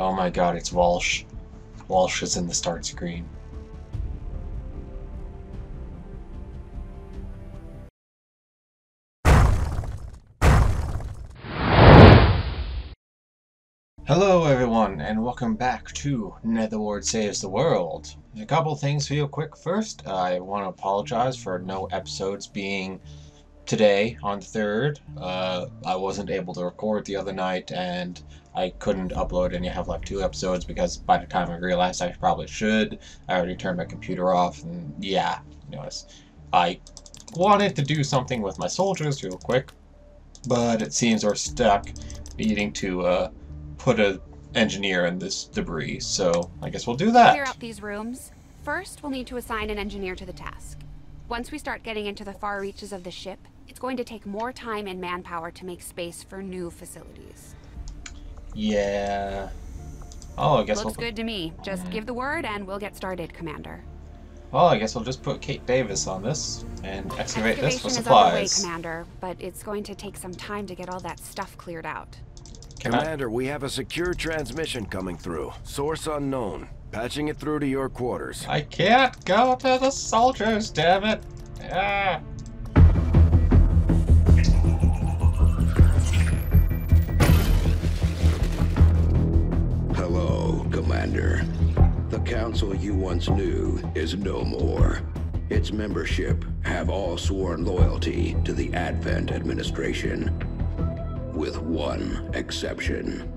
Oh my god, it's Walsh. Walsh is in the start screen. Hello everyone, and welcome back to Netherward Saves the World. A couple things real quick first. I want to apologize for no episodes being today on the 3rd. Uh, I wasn't able to record the other night, and I couldn't upload and have like two episodes because by the time I realized I probably should, I already turned my computer off, and yeah, you know, I wanted to do something with my soldiers real quick, but it seems we're stuck needing to uh, put a engineer in this debris, so I guess we'll do that. Clear out these rooms. First, we'll need to assign an engineer to the task. Once we start getting into the far reaches of the ship, it's going to take more time and manpower to make space for new facilities. Yeah. Oh, I guess Looks we'll... good to me. Just give the word and we'll get started, Commander. Well, I guess we'll just put Kate Davis on this and excavate this for Excavation is supplies. underway, Commander, but it's going to take some time to get all that stuff cleared out. Can I- Commander, we have a secure transmission coming through. Source unknown. Patching it through to your quarters. I can't go to the soldiers, damn it! Ah. Commander. The council you once knew is no more. Its membership have all sworn loyalty to the Advent administration. With one exception.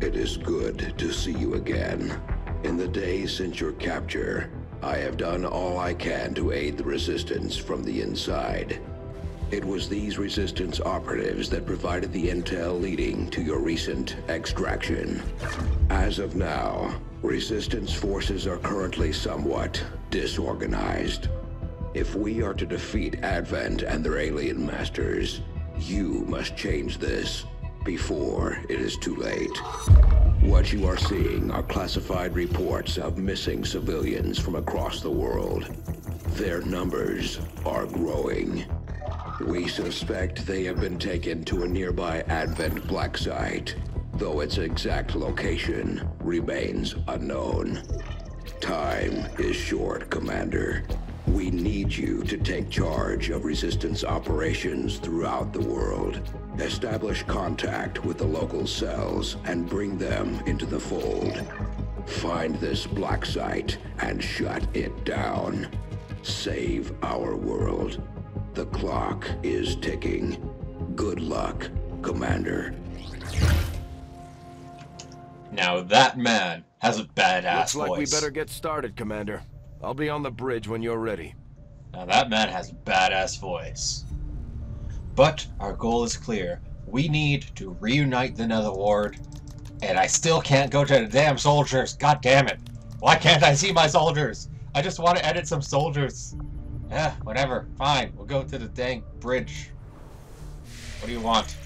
It is good to see you again. In the days since your capture, I have done all I can to aid the resistance from the inside. It was these resistance operatives that provided the intel leading to your recent extraction. As of now, resistance forces are currently somewhat disorganized. If we are to defeat Advent and their alien masters, you must change this before it is too late. What you are seeing are classified reports of missing civilians from across the world. Their numbers are growing. We suspect they have been taken to a nearby Advent black site, though its exact location remains unknown. Time is short, Commander. We need you to take charge of resistance operations throughout the world. Establish contact with the local cells and bring them into the fold. Find this black site and shut it down. Save our world. The clock is ticking. Good luck, Commander. Now that man has a badass Looks like voice. we better get started, Commander. I'll be on the bridge when you're ready. Now that man has a badass voice. But our goal is clear. We need to reunite the Netherward, and I still can't go to the damn soldiers. God damn it! Why can't I see my soldiers? I just want to edit some soldiers. Eh, whatever. Fine. We'll go to the dang bridge. What do you want?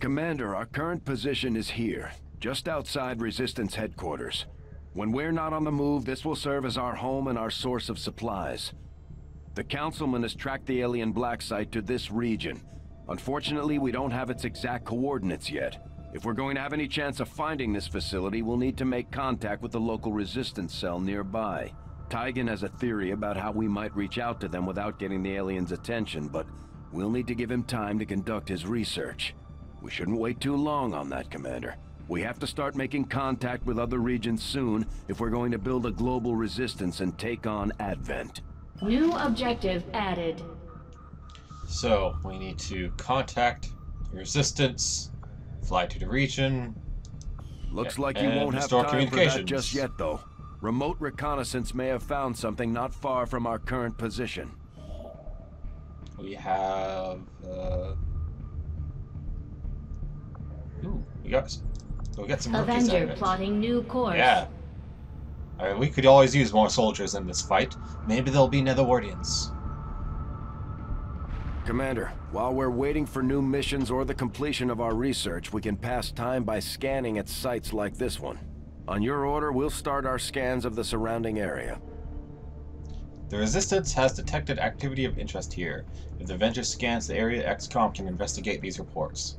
Commander, our current position is here, just outside Resistance headquarters. When we're not on the move, this will serve as our home and our source of supplies. The Councilman has tracked the alien black site to this region. Unfortunately, we don't have its exact coordinates yet. If we're going to have any chance of finding this facility, we'll need to make contact with the local resistance cell nearby. Tygan has a theory about how we might reach out to them without getting the aliens' attention, but we'll need to give him time to conduct his research. We shouldn't wait too long on that, Commander. We have to start making contact with other regions soon if we're going to build a global resistance and take on Advent. New objective added. So, we need to contact the Resistance, fly to the region. Looks like you won't have restore time for that communications. just yet, though. Remote reconnaissance may have found something not far from our current position. We have. Uh... Ooh, we got. We got some Avenger plotting new course. Yeah. Alright, we could always use more soldiers in this fight. Maybe there'll be Netherwardians. Commander, while we're waiting for new missions or the completion of our research, we can pass time by scanning at sites like this one. On your order, we'll start our scans of the surrounding area. The Resistance has detected activity of interest here. If the Avenger scans the area, XCOM can investigate these reports.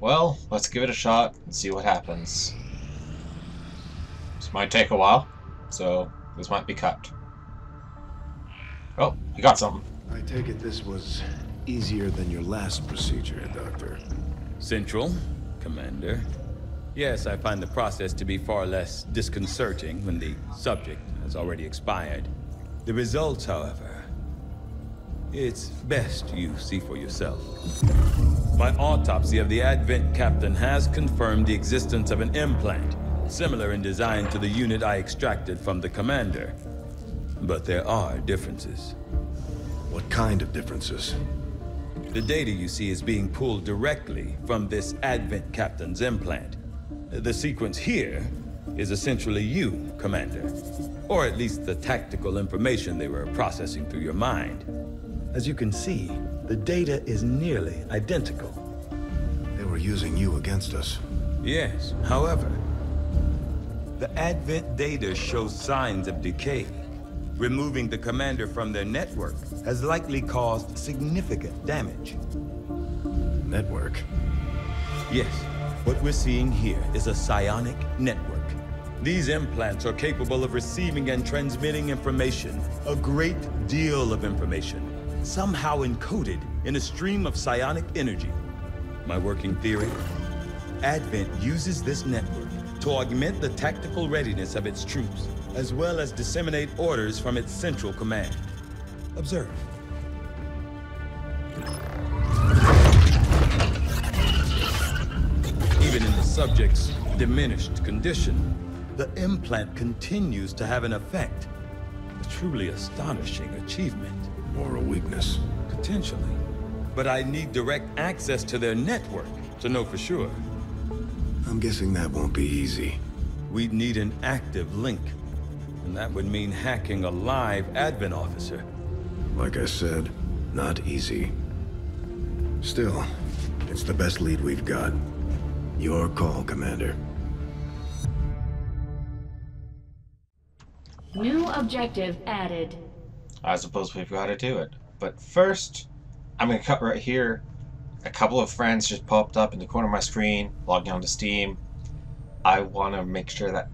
Well, let's give it a shot and see what happens. This might take a while, so this might be cut. Oh, you got something. I take it this was easier than your last procedure, Doctor. Central, Commander. Yes, I find the process to be far less disconcerting when the subject has already expired. The results, however, it's best you see for yourself. My autopsy of the Advent captain has confirmed the existence of an implant, similar in design to the unit I extracted from the commander. But there are differences. What kind of differences? The data you see is being pulled directly from this Advent captain's implant. The sequence here is essentially you, Commander. Or at least the tactical information they were processing through your mind. As you can see, the data is nearly identical. They were using you against us. Yes, however, the Advent data shows signs of decay. Removing the commander from their network has likely caused significant damage. Network? Yes, what we're seeing here is a psionic network. These implants are capable of receiving and transmitting information, a great deal of information, somehow encoded in a stream of psionic energy. My working theory? Advent uses this network to augment the tactical readiness of its troops, as well as disseminate orders from its central command. Observe. Subject's diminished condition, the implant continues to have an effect. A truly astonishing achievement. Or a weakness? Potentially. But I need direct access to their network to know for sure. I'm guessing that won't be easy. We'd need an active link. And that would mean hacking a live advent officer. Like I said, not easy. Still, it's the best lead we've got. Your call, Commander. New objective added. I suppose we've got to do it. But first, I'm going to cut right here. A couple of friends just popped up in the corner of my screen, logging onto Steam. I want to make sure that...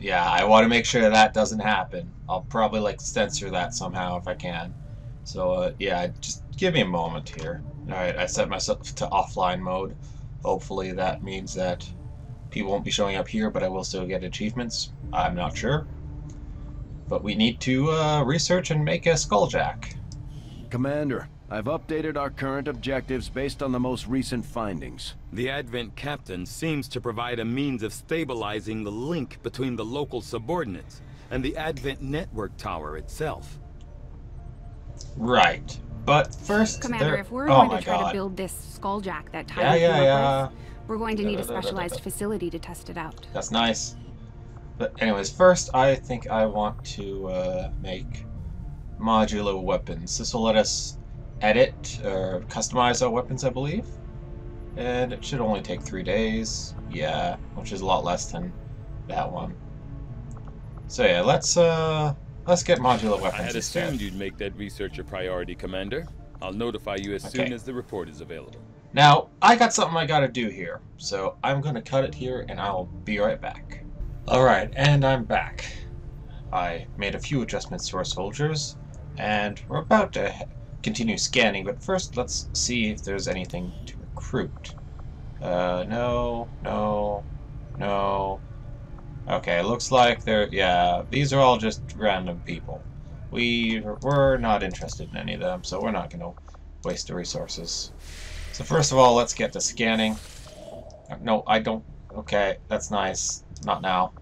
Yeah, I want to make sure that doesn't happen. I'll probably, like, censor that somehow if I can. So, uh, yeah, just give me a moment here. Alright, I set myself to offline mode. Hopefully that means that people won't be showing up here, but I will still get achievements. I'm not sure. But we need to uh, research and make a skulljack. Commander, I've updated our current objectives based on the most recent findings. The Advent captain seems to provide a means of stabilizing the link between the local subordinates and the Advent network tower itself. Right. But first, Commander, if we're oh going to try God. to build this skulljack that Yeah, Tyler yeah, grew yeah. with, we're going to need a specialized facility to test it out. That's nice. But anyways, first I think I want to uh, make modular weapons. This will let us edit or customize our weapons, I believe. And it should only take three days. Yeah, which is a lot less than that one. So yeah, let's uh let's get modular weapons. I had instead. assumed you'd make that research a priority, Commander. I'll notify you as Okay. soon as the report is available. Now, I got something I gotta do here, so I'm gonna cut it here and I'll be right back. Alright, and I'm back. I made a few adjustments to our soldiers, and we're about to continue scanning, but first let's see if there's anything to recruit. Uh, no, no, no. Okay, looks like they're, yeah, these are all just random people. We, we're not interested in any of them, so we're not gonna waste the resources. So first of all, let's get to scanning. No, I don't. Okay, that's nice. Not now.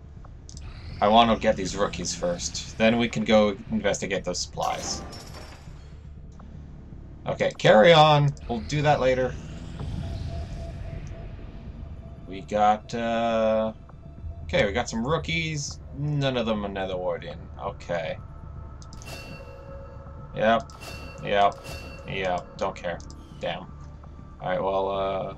I want to get these rookies first. Then we can go investigate those supplies. Okay, carry on. We'll do that later. We got, uh... Okay, we got some rookies. None of them are Netherwardian. Okay. Yep. Yep. Yep. Don't care. Damn. Alright, well, uh...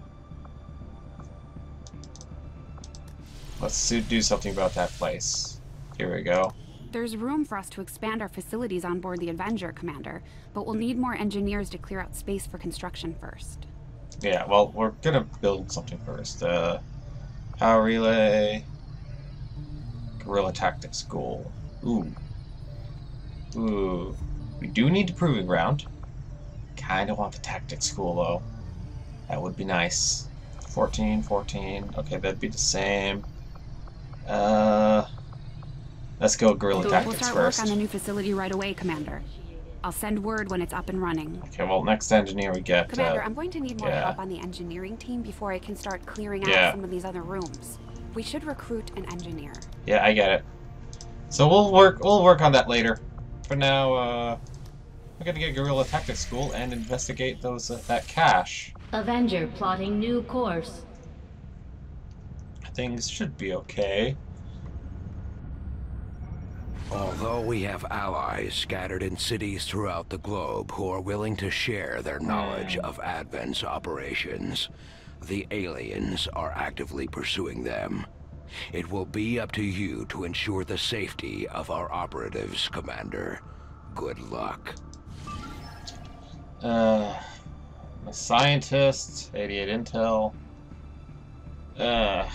Let's do- something about that place. Here we go. There's room for us to expand our facilities on board the Avenger, Commander, but we'll need more engineers to clear out space for construction first. Yeah, well, we're gonna build something first. Uh, power relay. Guerrilla Tactics School. Ooh. Ooh. We do need the Proving Ground. Kinda want the Tactics School, though. That would be nice. 14, 14. Okay, that'd be the same. Uh... Let's go Guerrilla Tactics We'll start first. work on the new facility right away, Commander. I'll send word when it's up and running. Okay, well, next engineer we get... Commander, uh, I'm going to need more yeah. help on the engineering team before I can start clearing Yeah. out some of these other rooms. We should recruit an engineer. Yeah, I get it. So we'll work we'll work on that later. For now, uh we're gonna get Guerrilla Tactics School and investigate those uh, that cache. Avenger plotting new course. Things should be okay. Although we have allies scattered in cities throughout the globe who are willing to share their knowledge of Advent's operations, the aliens are actively pursuing them. It will be up to you to ensure the safety of our operatives, Commander. Good luck. Uh a scientist, 88 intel. Uh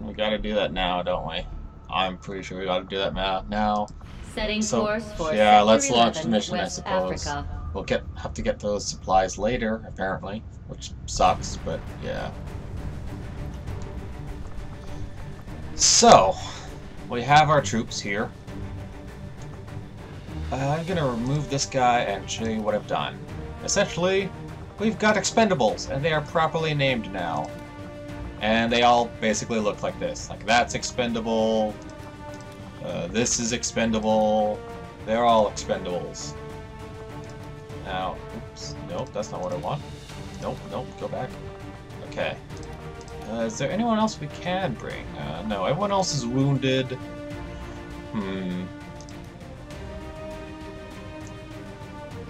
we gotta do that now, don't we? I'm pretty sure we gotta do that now now. Setting So, course for yeah, let's launch the 11, mission, I suppose. Africa. We'll get have to get those supplies later, apparently, which sucks, but yeah. So, we have our troops here. Uh, I'm gonna remove this guy and show you what I've done. Essentially, we've got expendables, and they are properly named now. And they all basically look like this. Like, that's expendable, uh, this is expendable, they're all expendables. Now, oops, nope, that's not what I want. Nope, nope, go back. Okay. Uh, is there anyone else we can bring? Uh, no, everyone else is wounded. Hmm.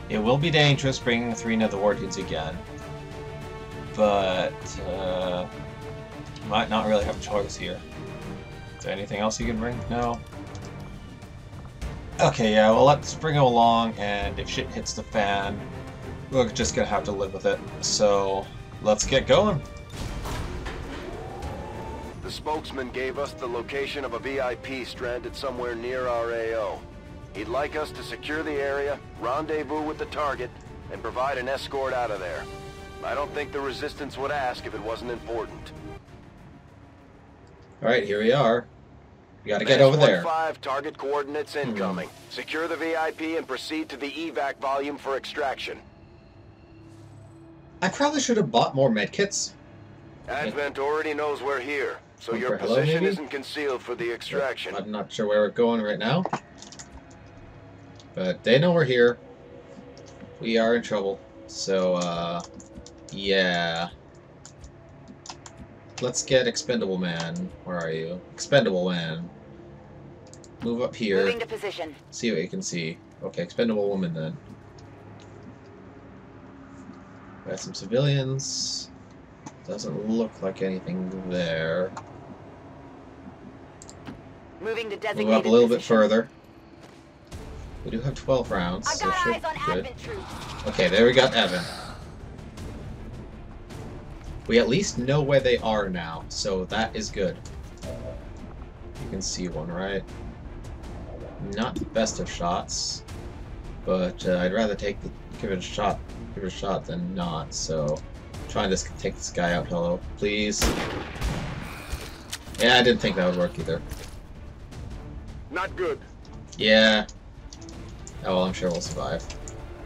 It will be dangerous bringing three Netherwardians again. But, uh, might not really have a choice here. Is there anything else you can bring? No? Okay, yeah, well, let's bring him along, and if shit hits the fan, we're just gonna have to live with it. So, let's get going. The spokesman gave us the location of a VIP stranded somewhere near our AO. He'd like us to secure the area, rendezvous with the target, and provide an escort out of there. I don't think the Resistance would ask if it wasn't important. Alright, here we are. We gotta get over there. 5 target coordinates hmm. incoming. Secure the VIP and proceed to the evac volume for extraction. I probably should have bought more medkits. Advent already knows we're here, so One your for hello, position isn't concealed for the extraction. I'm not sure where we're going right now. But they know we're here. We are in trouble. So, uh, yeah. Let's get Expendable Man. Where are you? Expendable Man. Move up here. Moving to position. See what you can see. Okay, Expendable Woman then. Got some civilians. Doesn't look like anything there. Moving to Move up a little bit further. We do have 12 rounds, I've so got should eyes on be good. Okay, there we got Evan. We at least know where they are now, so that is good. You can see one, right? Not the best of shots, but uh, I'd rather take the give it a shot, give a shot than not. So, trying to take this guy out. Hello, please. Yeah, I didn't think that would work either. Not good. Yeah. Oh well, I'm sure we'll survive.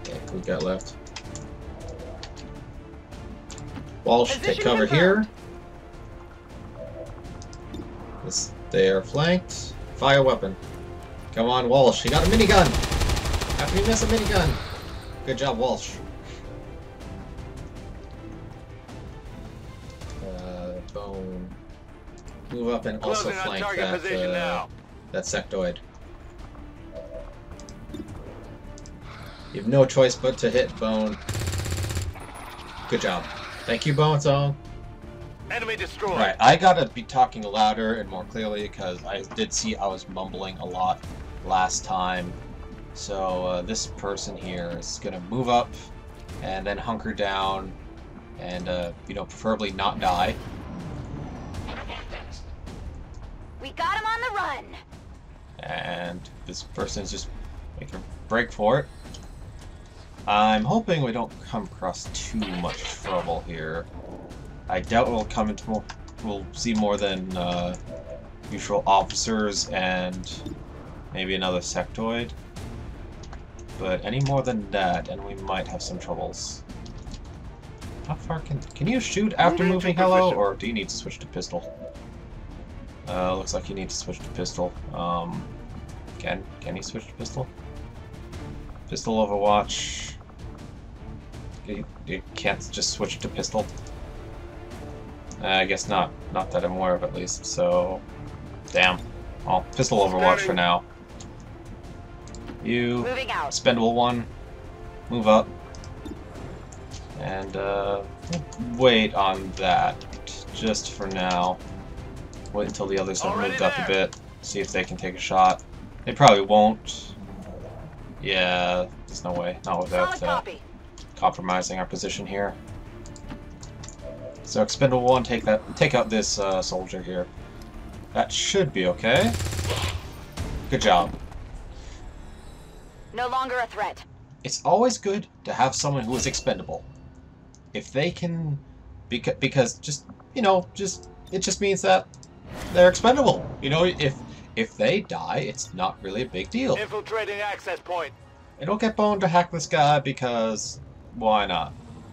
Okay, who we got left? Walsh, take cover here. This, they are flanked. Fire weapon. Come on, Walsh. He got a minigun. How can you miss a minigun? Good job, Walsh. Move up and also Closing flank that, uh, now. that sectoid. You have no choice but to hit Bone. Good job. Thank you, Bone Zone. Enemy destroyed. Right, I gotta be talking louder and more clearly because I did see I was mumbling a lot last time. So uh, this person here is gonna move up and then hunker down and, uh, you know, preferably not die. We got him on the run. and this person is just making a break for it. I'm hoping we don't come across too much trouble here. I doubt we'll come into more, we'll see more than uh, usual officers and maybe another sectoid. But any more than that, and we might have some troubles. How far can can you shoot after Moving moving hello, or do you need to switch to pistol? Uh, looks like you need to switch to pistol. Um, can can you switch to pistol? Pistol Overwatch. You, you can't just switch to pistol. Uh, I guess not. Not that I'm aware of, at least. So, damn. Well, pistol Overwatch for now. You Moving out. Spendable one. Move up. And uh, wait on that just for now. Wait until the others have moved up a bit. See if they can take a shot. They probably won't. Yeah, there's no way. Not without uh, compromising our position here. So expendable one, take that, take out this uh, soldier here. That should be okay. Good job. No longer a threat. it's always good to have someone who is expendable. If they can, because because just you know, just it just means that they're expendable. You know, if if they die, it's not really a big deal. Infiltrating access point. I don't get boned to hack this guy because why not?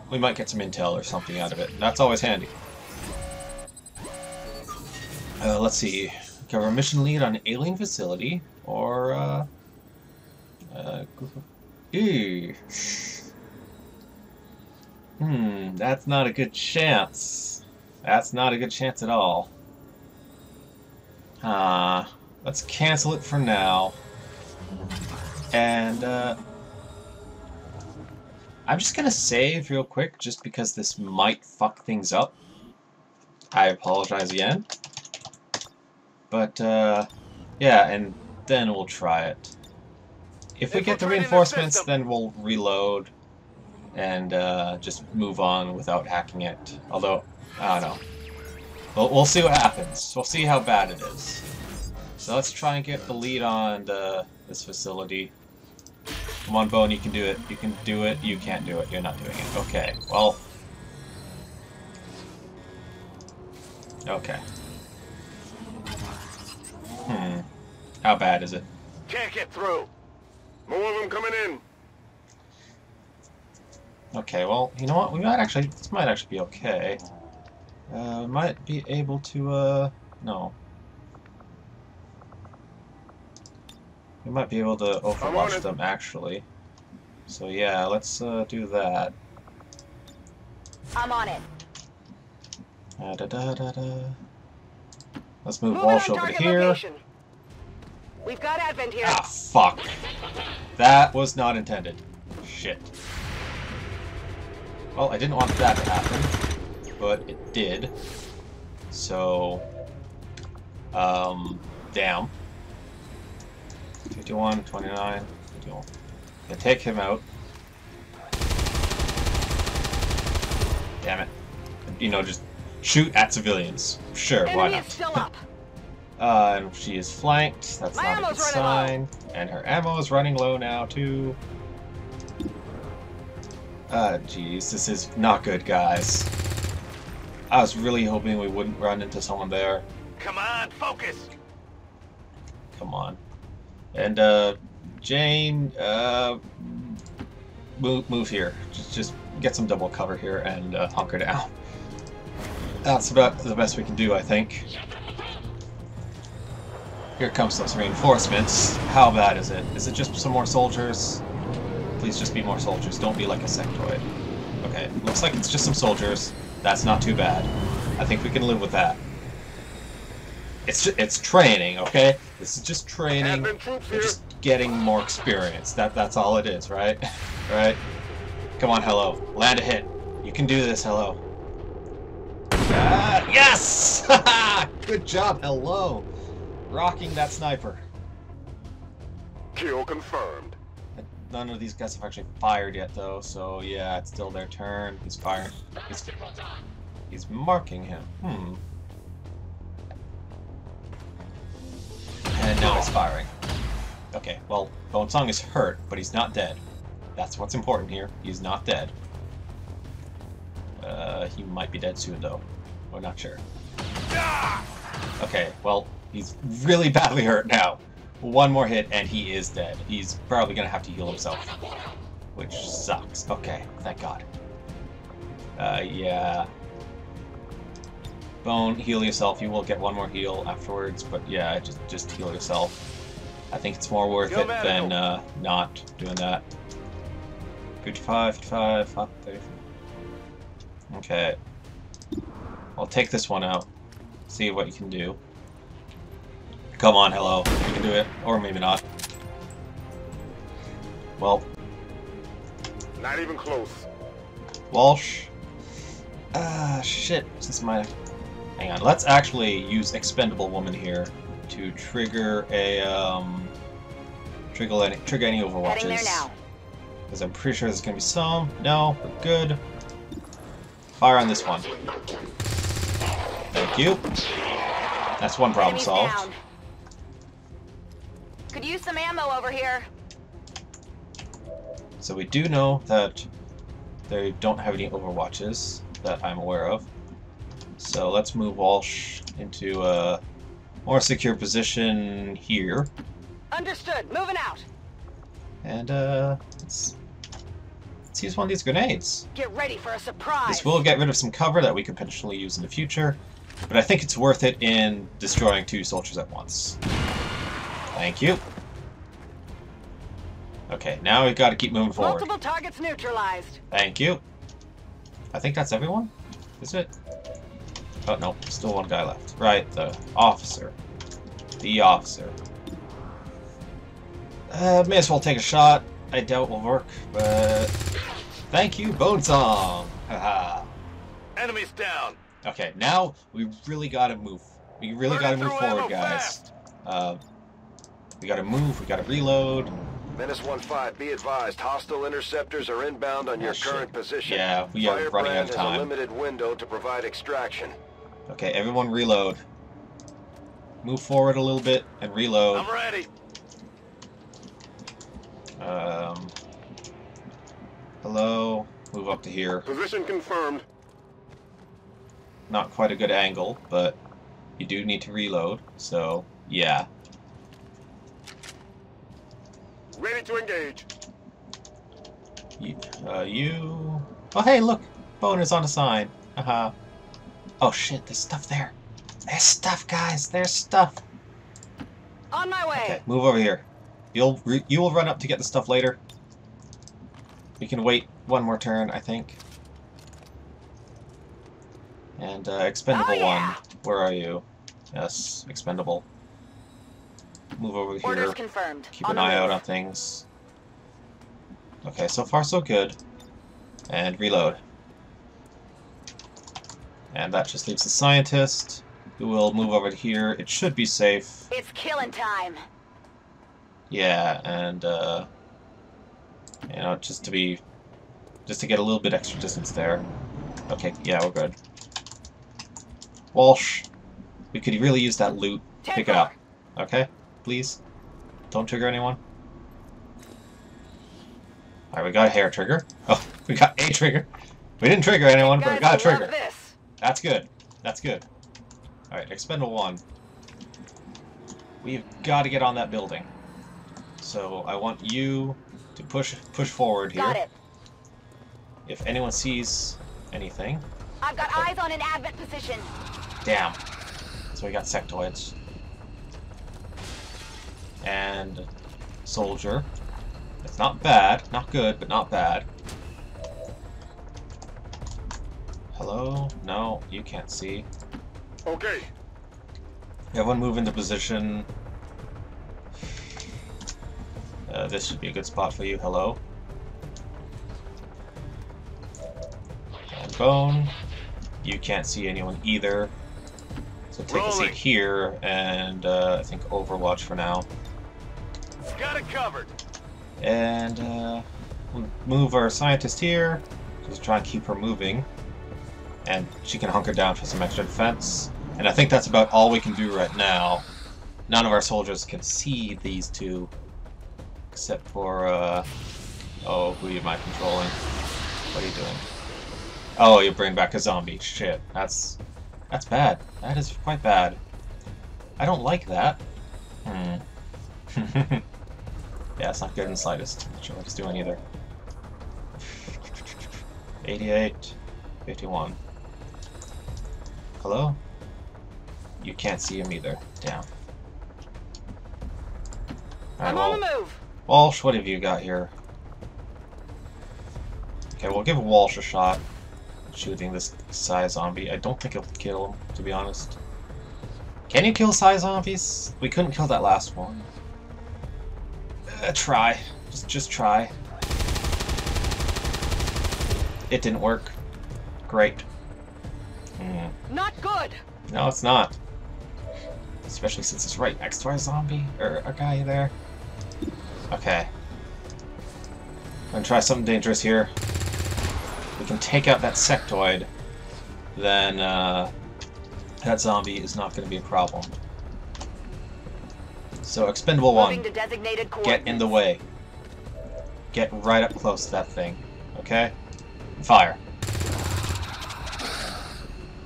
We might get some intel or something out of it. That's always handy. Uh, let's see. Cover a mission lead on alien facility or uh, uh, Ew. Hmm, that's not a good chance. That's not a good chance at all. Ah, let's cancel it for now. And, uh, I'm just gonna save real quick just because this might fuck things up. I apologize again. But, uh, yeah, and then we'll try it. If we get the reinforcements, then we'll reload and uh, just move on without hacking it. Although, I don't know. We'll, we'll see what happens. We'll see how bad it is. So let's try and get the lead on the, this facility. Come on, Bone, you can do it. You can do it. You can't do it. You're not doing it. Okay, well... Okay. Hmm. How bad is it? Can't get through. More of them coming in. Okay, well, you know what? We might actually... This might actually be okay. Uh, might be able to, uh... No. We might be able to overwatch them, actually. So yeah, let's uh, do that. I'm on it. Da, da, da, da. Let's move Moving Walsh over to here. location. We've got Advent here. Ah, fuck. That was not intended. Shit. Well, I didn't want that to happen, but it did. So, um, damn. 51, 29, 51. Yeah, take him out. Damn it. You know, just shoot at civilians. Sure, why not? is still up. Uh, and she is flanked. That's My not a good sign. And her ammo is running low now too. Uh, jeez, this is not good, guys. I was really hoping we wouldn't run into someone there. Come on, focus. Come on. And uh, Jane, uh, move move here. Just just get some double cover here and uh, hunker down. That's about the best we can do, I think. Here comes those reinforcements. How bad is it? Is it just some more soldiers? Please just be more soldiers. Don't be like a sectoid. Okay, looks like it's just some soldiers. That's not too bad. I think we can live with that. It's ju- it's training, okay? This is just training. Advent troops They're just getting more experience. That that's all it is, right? right? Come on, hello. Land a hit. You can do this, hello. Ah, yes! Good job, hello. Rocking that sniper. Kill confirmed. None of these guys have actually fired yet, though, so yeah, it's still their turn. He's firing. He's, he's marking him. Hmm. And now he's firing. Okay, well, Bonesong is hurt, but he's not dead. That's what's important here. He's not dead. Uh, he might be dead soon, though. We're not sure. Okay, well, he's really badly hurt now. One more hit, and he is dead. He's probably gonna have to heal himself. Which sucks. Okay, thank God. Uh, yeah. Bone, heal yourself. You will get one more heal afterwards, but yeah, just just heal yourself. I think it's more worth Go it than uh, not doing that. 55, 55, 35. Okay. I'll take this one out. See what you can do. Come on, hello. You can do it. Or maybe not. Well, Not even close. Walsh. Ah, shit. This is my... Hang on. Let's actually use Expendable Woman here to trigger a, um... Trigger any, trigger any Heading there overwatches. now. Because I'm pretty sure there's gonna be some. No, we're good. Fire on this one. Thank you. That's one problem Enemies solved. Could use some ammo over here. So we do know that they don't have any overwatches that I'm aware of. So let's move Walsh into a more secure position here. Understood. Moving out. And uh, let's, let's use one of these grenades. Get ready for a surprise. This will get rid of some cover that we could potentially use in the future, but I think it's worth it in destroying two soldiers at once. Thank you. Okay, now we've got to keep moving forward. Multiple targets neutralized. Thank you. I think that's everyone? Is it? Oh, no. Still one guy left. Right, the officer. The officer. Uh, may as well take a shot. I doubt it will work, but... Thank you, Bonesong! Haha. Enemies down. Okay, now we really gotta move. We really gotta move forward, guys. Uh, we gotta move, we gotta reload. Menace 1-5, be advised, hostile interceptors are inbound on your Oh, shit. current position. Yeah, we are running out of time. has a limited window to provide extraction. Okay, everyone reload. Move forward a little bit and reload. I'm ready. Um, hello. Move up to here. Position confirmed. Not quite a good angle, but you do need to reload. So, yeah. Ready to engage. You, uh, you... Oh, hey, look! Bone is on the sign. Haha. Oh, shit, there's stuff there. There's stuff, guys. There's stuff. On my way. Okay, move over here. You'll re you will run up to get the stuff later. We can wait one more turn, I think. And uh, expendable Oh, yeah. one. Where are you? Yes, expendable. Move over here. Confirmed. Keep On an eye out on things. Okay, so far so good. And reload. And that just leaves the scientist, who will move over to here. It should be safe. It's killing time. Yeah, and uh, you know, just to be, just to get a little bit extra distance there. Okay, yeah, we're good. Walsh, we could really use that loot. Pick it up, okay? Please, don't trigger anyone. All right, we got a hair trigger. Oh, we got a trigger. We didn't trigger anyone, but we got a trigger. this. That's good. That's good. All right, expendable one. We've got to get on that building. So I want you to push push forward here. Got it. If anyone sees anything, I've got eyes on an advent position. damn. So we got sectoids and soldier. It's not bad, not good, but not bad. Hello? No, you can't see. Okay. Everyone move into position. Uh, this should be a good spot for you. Hello. And Bone. You can't see anyone either. So take a seat here, and uh, I think Overwatch for now. Got it covered. And uh, we'll move our scientist here. Just try and keep her moving. And she can hunker down for some extra defense. And I think that's about all we can do right now. None of our soldiers can see these two. Except for, uh... Oh, who am I controlling? What are you doing? Oh, you bring back a zombie. Shit. That's... That's bad. That is quite bad. I don't like that. Hmm. yeah, it's not good in the slightest. Not sure what it's doing either. 88, 51. Hello? You can't see him either. Damn. Alright, I'm on well, the move. Walsh, what have you got here? Okay, we'll give Walsh a shot. Shooting this Psi zombie. I don't think it'll kill him, to be honest. Can you kill Psi zombies? We couldn't kill that last one. Uh, try. Just, just try. It didn't work. Great. Hmm. Not good. No, it's not. Especially since it's right next to our zombie, or a guy there. Okay. I'm gonna try something dangerous here. We can take out that sectoid, then uh, that zombie is not going to be a problem. So, expendable one, get in the way. Get right up close to that thing, okay? Fire.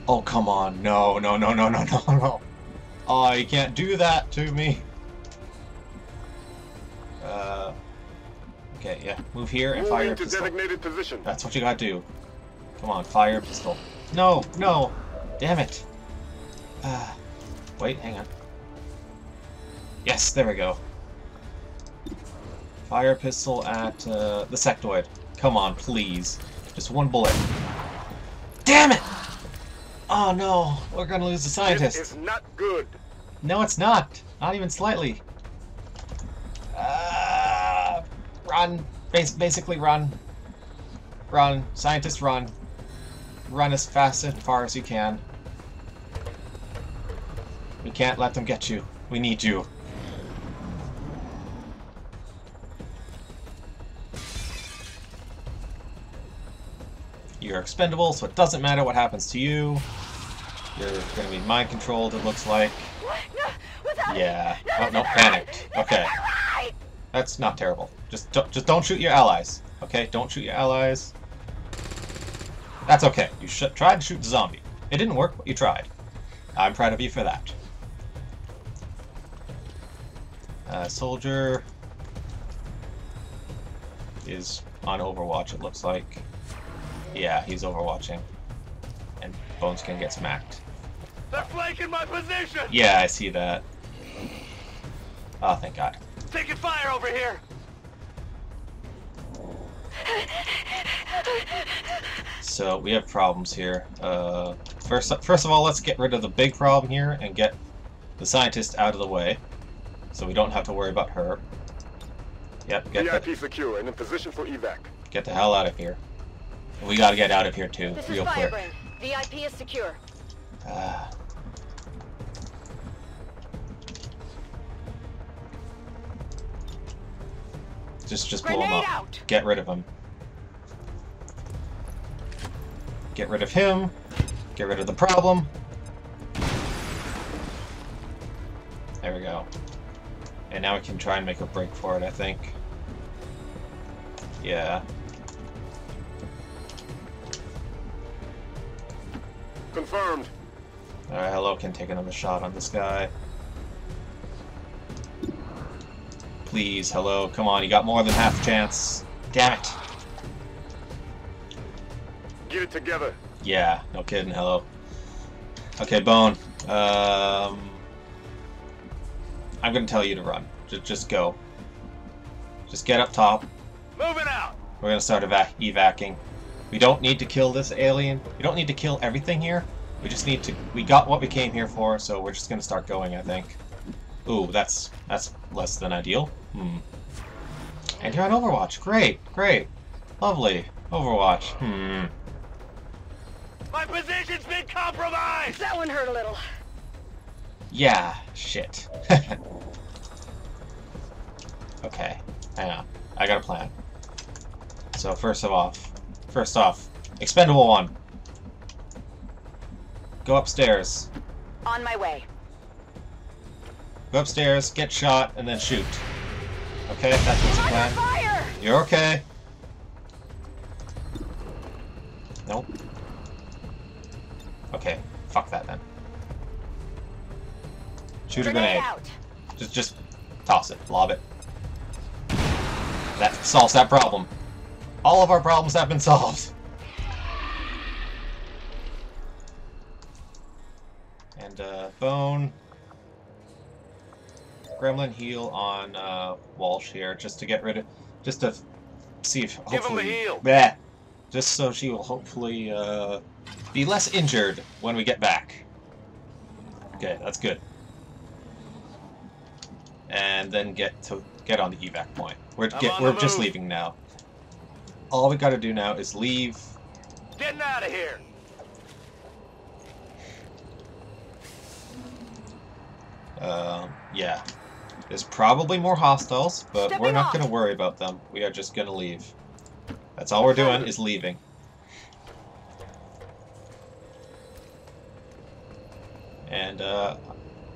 Oh, come on. No, no, no, no, no, no, no. Oh, you can't do that to me. Uh, okay, yeah. Move here and fire Moving your pistol. designated position. That's what you gotta do. Come on, fire your pistol. No, no! Damn it! Uh, wait, hang on. Yes, there we go. Fire pistol at uh, the sectoid. Come on, please. Just one bullet. Damn it! Oh no, we're gonna lose the scientist. This is not good. No, it's not. Not even slightly. Uh, run. Bas basically run. Run. Scientist, run. Run as fast and far as you can. We can't let them get you. We need you. Expendable, so it doesn't matter what happens to you. You're going to be mind controlled, it looks like. No, Yeah. No, Oh, no, panicked. right. Okay. right. That's not terrible. Just don't, just don't shoot your allies. Okay, don't shoot your allies. That's okay. You tried to shoot the zombie. It didn't work, but you tried. I'm proud of you for that. Uh, soldier is on Overwatch. It looks like. Yeah, he's overwatching, and Bones can get smacked. They're flanking my position. Yeah, I see that. Oh, thank God. Taking fire over here. So we have problems here. Uh, first, first of all, let's get rid of the big problem here and get the scientist out of the way, so we don't have to worry about her. Yep, get the, VIP secure and in position for evac. get the hell out of here. We gotta get out of here too, This is real quick. VIP is secure. Ah. Just, just blow him up. out. Get rid of him. Get rid of him. Get rid of the problem. There we go. And now we can try and make a break for it, I think. Yeah. Confirmed. Alright, hello can take another shot on this guy. Please, hello, come on, you got more than half a chance. Damn it. Get it together. Yeah, no kidding, hello. Okay, Bone. Um, I'm gonna tell you to run. Just, just go. Just get up top. Moving out. We're gonna start evac evacing. We don't need to kill this alien. We don't need to kill everything here. We just need to. We got what we came here for, so we're just gonna start going. I think. Ooh, that's that's less than ideal. Hmm. And you're on Overwatch. Great, great, lovely. Overwatch. Hmm. My position's been compromised. That one hurt a little. Yeah. Shit. okay. Hang on. I got a plan. So first of all, first off, expendable one. Go upstairs. On my way. Go upstairs, get shot, and then shoot. Okay, that's what's the plan. Fire! You're okay. Nope. Okay, fuck that then. Shoot a grenade. out. Just, just toss it, lob it. That solves that problem. All of our problems have been solved. And uh, bone. Gremlin heal on uh, Walsh here, just to get rid of, just to see if Give him hopefully, heal. Bleh. just so she will hopefully uh, be less injured when we get back. Okay, that's good. And then get to get on the evac point. We're I'm get, we're just leaving now. All we got to do now is leave. Getting out of here. Um, yeah. There's probably more hostiles, but we're not off. going to worry about them. We are just going to leave. That's all we're doing is leaving. And uh,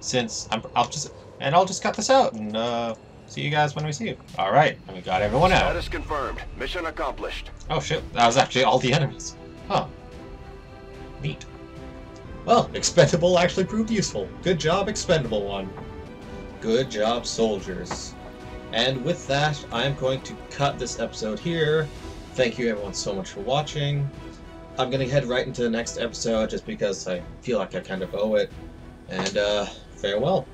since I'm, I'll just and I'll just cut this out and uh, see you guys when we see you. All right, and we got everyone out. Status confirmed. Mission accomplished. Oh shit, that was actually all the enemies. Huh. Neat. Well, Expendable actually proved useful. Good job, Expendable one. Good job, soldiers. And with that, I'm going to cut this episode here. Thank you everyone so much for watching. I'm gonna head right into the next episode just because I feel like I kind of owe it. And uh, farewell.